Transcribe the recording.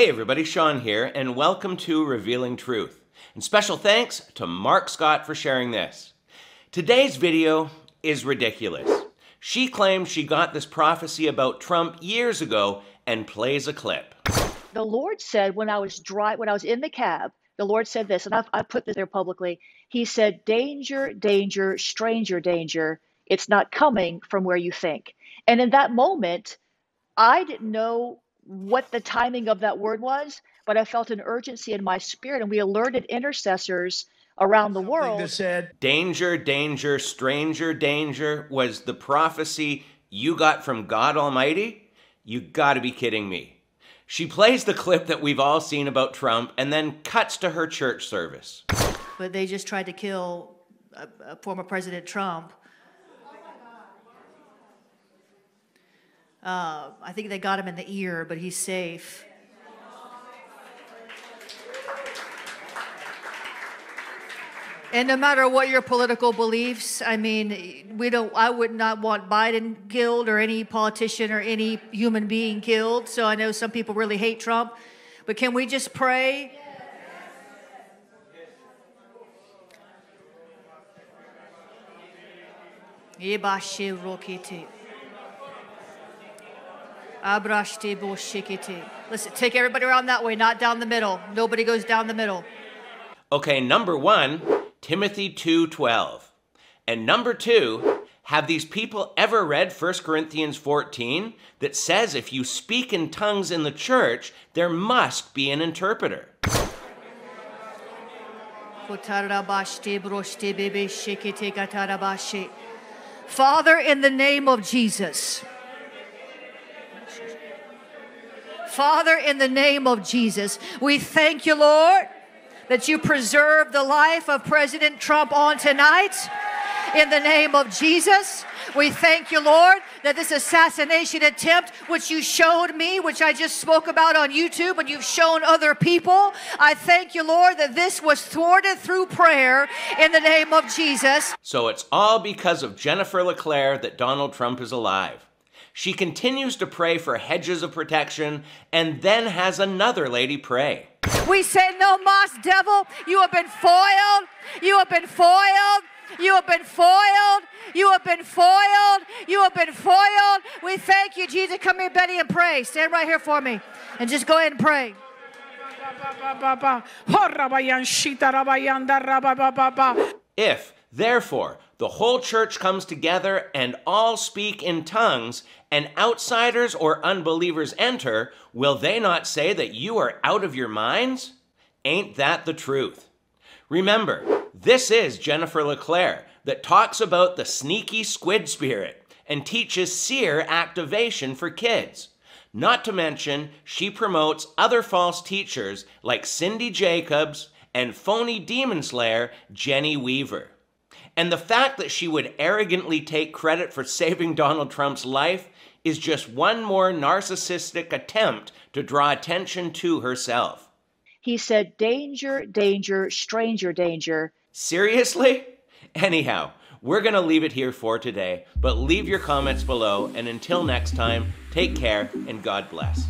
Hey everybody, Sean here, and welcome to Revealing Truth. And special thanks to Mark Scott for sharing this. Today's video is ridiculous. She claims she got this prophecy about Trump years ago and plays a clip. The Lord said when I was dry, when I was in the cab, the Lord said this, and I've, I've put this there publicly. He said, Danger, danger, stranger danger. It's not coming from where you think. And in that moment, I didn't know what the timing of that word was, but I felt an urgency in my spirit, and we alerted intercessors around the world. That said, Danger, danger, stranger danger was the prophecy you got from God Almighty? You gotta be kidding me. She plays the clip that we've all seen about Trump and then cuts to her church service. but they just tried to kill uh, former President Trump. Uh, I think they got him in the ear, but he's safe. And no matter what your political beliefs, I mean, we don't. I would not want Biden killed or any politician or any human being killed. So I know some people really hate Trump, but can we just pray? Yebashe rokete. Abrashte boshikete. Listen, take everybody around that way, not down the middle. Nobody goes down the middle. Okay, number one, Timothy 2.12. And number two, have these people ever read 1 Corinthians 14 that says if you speak in tongues in the church, there must be an interpreter? Father, in the name of Jesus. Father, in the name of Jesus, we thank you, Lord, that you preserve the life of President Trump on tonight. In the name of Jesus, we thank you, Lord, that this assassination attempt, which you showed me, which I just spoke about on YouTube, and you've shown other people, I thank you, Lord, that this was thwarted through prayer in the name of Jesus. So it's all because of Jennifer LeClaire that Donald Trump is alive. She continues to pray for hedges of protection and then has another lady pray. We say, No mas, devil. You have been foiled. You have been foiled. You have been foiled. You have been foiled. You have been foiled. We thank you, Jesus. Come here, Betty, and pray. Stand right here for me. And just go ahead and pray. If, therefore, the whole church comes together and all speak in tongues, and outsiders or unbelievers enter, will they not say that you are out of your minds? Ain't that the truth? Remember, this is Jennifer LeClaire that talks about the sneaky squid spirit and teaches seer activation for kids. Not to mention, she promotes other false teachers like Cindy Jacobs and phony demon slayer Jenny Weaver. And the fact that she would arrogantly take credit for saving Donald Trump's life is just one more narcissistic attempt to draw attention to herself. He said, Danger, danger, stranger danger. Seriously? Anyhow, we're going to leave it here for today, but leave your comments below, and until next time, take care and God bless.